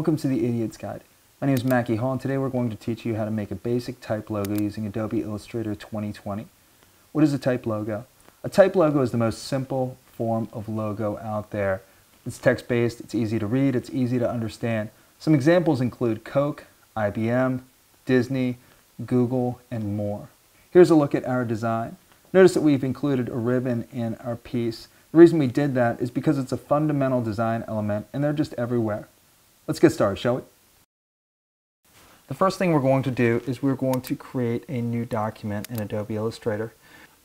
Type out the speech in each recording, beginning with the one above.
Welcome to the Idiot's Guide. My name is Macky Hall and today we're going to teach you how to make a basic type logo using Adobe Illustrator 2020. What is a type logo? A type logo is the most simple form of logo out there. It's text-based, it's easy to read, it's easy to understand. Some examples include Coke, IBM, Disney, Google, and more. Here's a look at our design. Notice that we've included a ribbon in our piece. The reason we did that is because it's a fundamental design element and they're just everywhere. Let's get started, shall we? The first thing we're going to do is we're going to create a new document in Adobe Illustrator.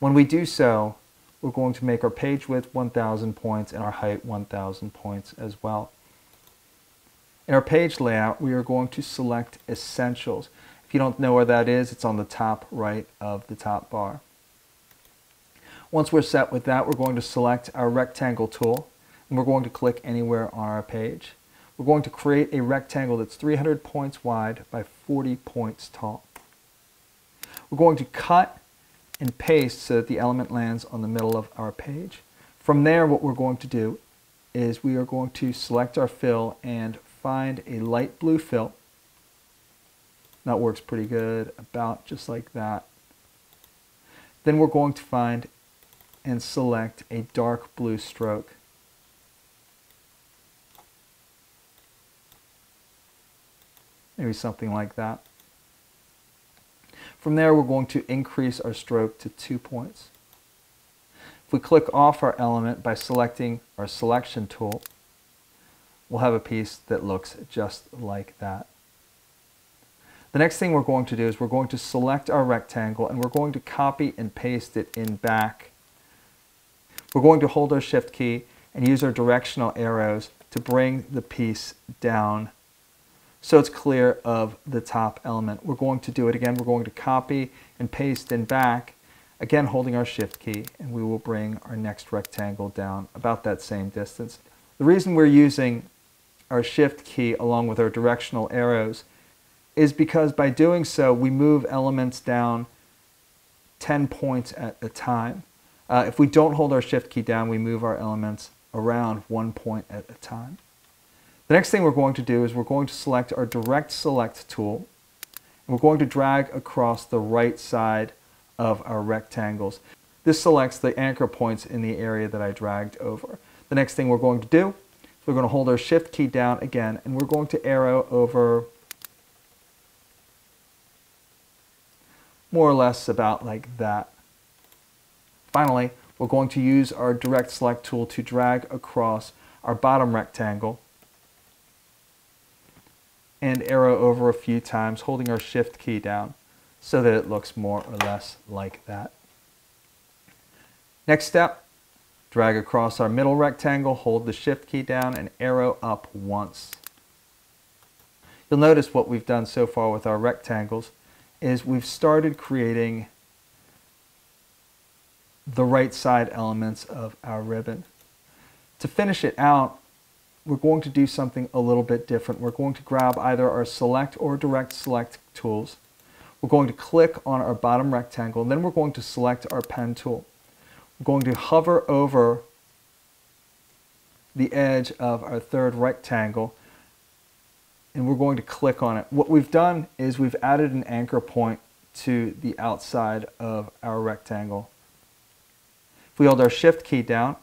When we do so, we're going to make our page width 1000 points and our height 1000 points as well. In our page layout, we are going to select Essentials. If you don't know where that is, it's on the top right of the top bar. Once we're set with that, we're going to select our rectangle tool and we're going to click anywhere on our page. We're going to create a rectangle that's 300 points wide by 40 points tall. We're going to cut and paste so that the element lands on the middle of our page. From there, what we're going to do is we are going to select our fill and find a light blue fill. That works pretty good, about just like that. Then we're going to find and select a dark blue stroke. Maybe something like that. From there, we're going to increase our stroke to two points. If we click off our element by selecting our selection tool, we'll have a piece that looks just like that. The next thing we're going to do is we're going to select our rectangle and we're going to copy and paste it in back. We're going to hold our shift key and use our directional arrows to bring the piece down so it's clear of the top element. We're going to do it again. We're going to copy and paste in back, again holding our shift key, and we will bring our next rectangle down about that same distance. The reason we're using our shift key along with our directional arrows is because by doing so we move elements down 10 points at a time. Uh, if we don't hold our shift key down, we move our elements around one point at a time. The next thing we're going to do is we're going to select our direct select tool. And we're going to drag across the right side of our rectangles. This selects the anchor points in the area that I dragged over. The next thing we're going to do is we're going to hold our shift key down again and we're going to arrow over more or less about like that. Finally, we're going to use our direct select tool to drag across our bottom rectangle and arrow over a few times, holding our shift key down so that it looks more or less like that. Next step, drag across our middle rectangle, hold the shift key down and arrow up once. You'll notice what we've done so far with our rectangles is we've started creating the right side elements of our ribbon. To finish it out, we're going to do something a little bit different. We're going to grab either our select or direct select tools. We're going to click on our bottom rectangle, and then we're going to select our pen tool. We're going to hover over the edge of our third rectangle, and we're going to click on it. What we've done is we've added an anchor point to the outside of our rectangle. If we hold our shift key down,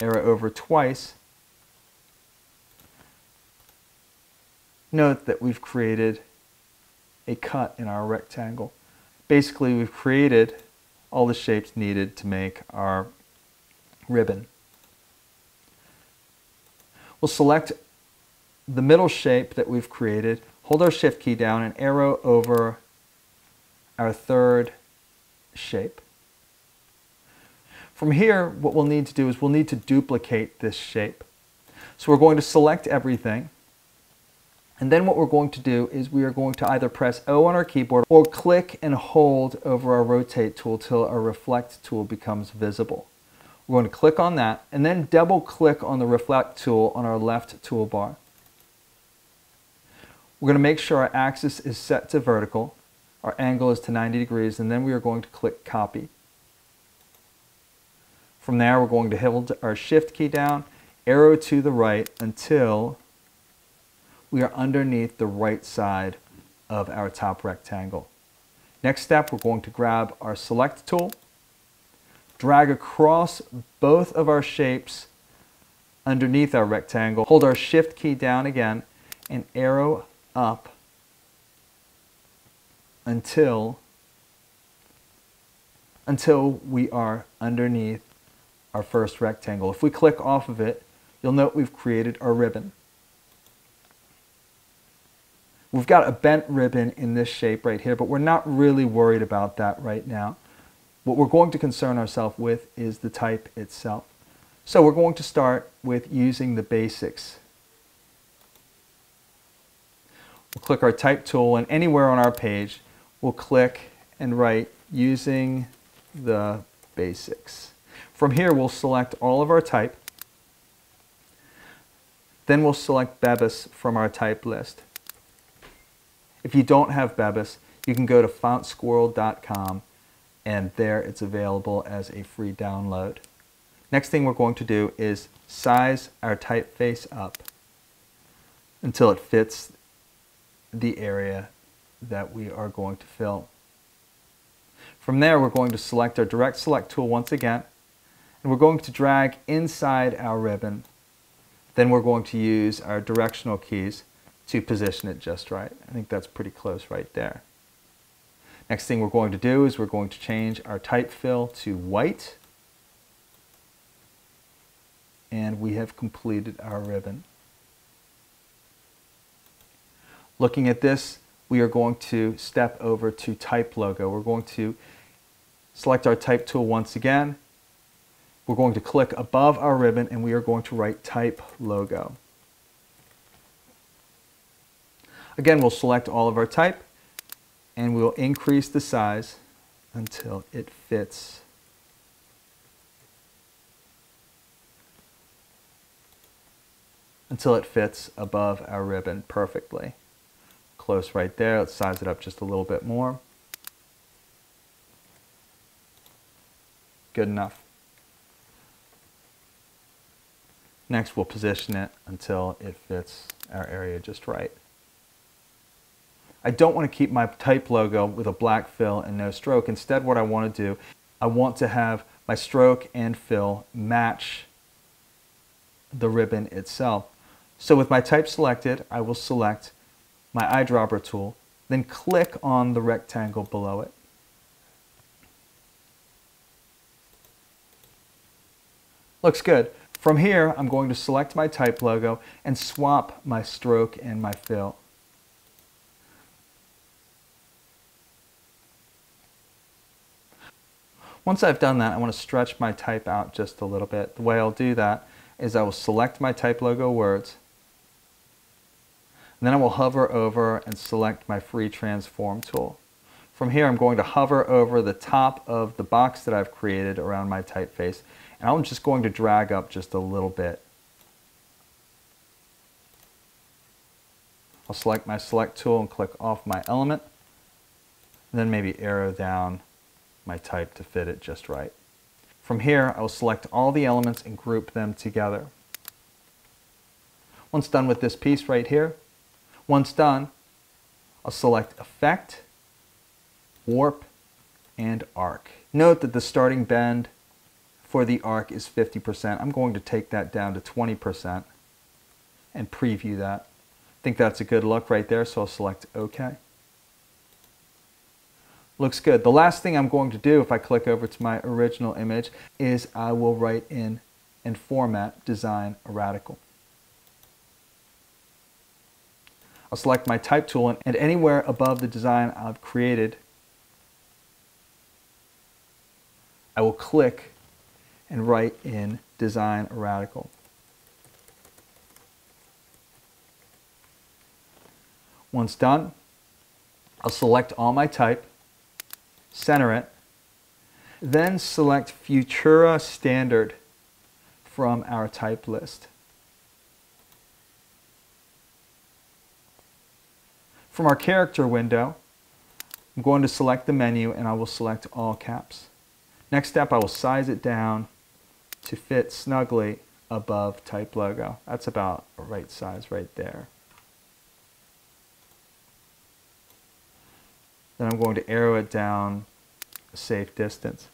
arrow over twice, note that we've created a cut in our rectangle. Basically, we've created all the shapes needed to make our ribbon. We'll select the middle shape that we've created, hold our shift key down and arrow over our third shape. From here, what we'll need to do is we'll need to duplicate this shape. So we're going to select everything, and then what we're going to do is we are going to either press O on our keyboard or click and hold over our rotate tool till our reflect tool becomes visible. We're going to click on that and then double click on the reflect tool on our left toolbar. We're going to make sure our axis is set to vertical, our angle is to 90 degrees, and then we are going to click copy. From there, we're going to hold our shift key down, arrow to the right until we are underneath the right side of our top rectangle. Next step, we're going to grab our select tool, drag across both of our shapes underneath our rectangle, hold our shift key down again, and arrow up until until we are underneath our first rectangle. If we click off of it, you'll note we've created our ribbon. We've got a bent ribbon in this shape right here, but we're not really worried about that right now. What we're going to concern ourselves with is the type itself. So we're going to start with using the basics. We'll click our type tool and anywhere on our page, we'll click and write using the basics. From here, we'll select all of our type. Then we'll select Bebas from our type list. If you don't have Bebas, you can go to fontsquirrel.com and there it's available as a free download. Next thing we're going to do is size our typeface up until it fits the area that we are going to fill. From there, we're going to select our direct select tool once again, and we're going to drag inside our ribbon. Then we're going to use our directional keys to position it just right. I think that's pretty close right there. Next thing we're going to do is we're going to change our type fill to white. And we have completed our ribbon. Looking at this, we are going to step over to type logo. We're going to select our type tool once again. We're going to click above our ribbon and we are going to write type logo. Again, we'll select all of our type and we'll increase the size until it fits until it fits above our ribbon perfectly. Close right there. Let's size it up just a little bit more. Good enough. Next, we'll position it until it fits our area just right. I don't want to keep my type logo with a black fill and no stroke. Instead, what I want to do, I want to have my stroke and fill match the ribbon itself. So with my type selected, I will select my eyedropper tool, then click on the rectangle below it. Looks good. From here, I'm going to select my type logo and swap my stroke and my fill. Once I've done that, I want to stretch my type out just a little bit. The way I'll do that is I will select my type logo words, and then I will hover over and select my free transform tool. From here, I'm going to hover over the top of the box that I've created around my typeface, and I'm just going to drag up just a little bit. I'll select my select tool and click off my element, then maybe arrow down my type to fit it just right. From here, I will select all the elements and group them together. Once done with this piece right here, once done, I'll select Effect, Warp, and Arc. Note that the starting bend for the arc is 50%. I'm going to take that down to 20% and preview that. I think that's a good look right there, so I'll select OK. Looks good. The last thing I'm going to do if I click over to my original image is I will write in and format design a radical. I'll select my type tool and anywhere above the design I've created, I will click and write in design a radical. Once done, I'll select all my type center it, then select Futura Standard from our type list. From our character window, I'm going to select the menu and I will select all caps. Next step, I will size it down to fit snugly above type logo. That's about right size right there. Then I'm going to arrow it down a safe distance.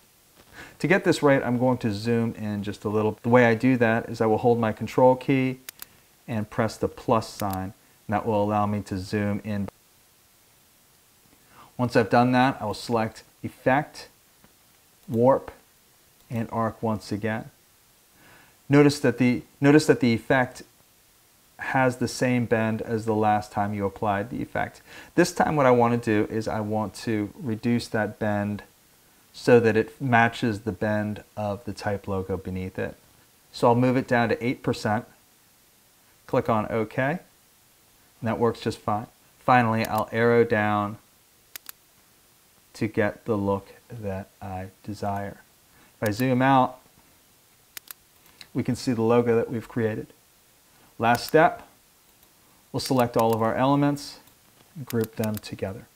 To get this right, I'm going to zoom in just a little. The way I do that is I will hold my control key and press the plus sign. And that will allow me to zoom in. Once I've done that, I will select Effect, Warp, and Arc once again. Notice that the, notice that the effect has the same bend as the last time you applied the effect. This time what I want to do is I want to reduce that bend so that it matches the bend of the type logo beneath it. So I'll move it down to 8%, click on OK, and that works just fine. Finally, I'll arrow down to get the look that I desire. If I zoom out, we can see the logo that we've created. Last step, we'll select all of our elements and group them together.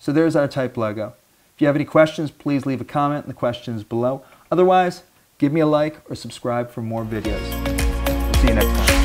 So there's our type logo. If you have any questions, please leave a comment in the questions below. Otherwise, give me a like or subscribe for more videos. See you next time.